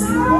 Yes.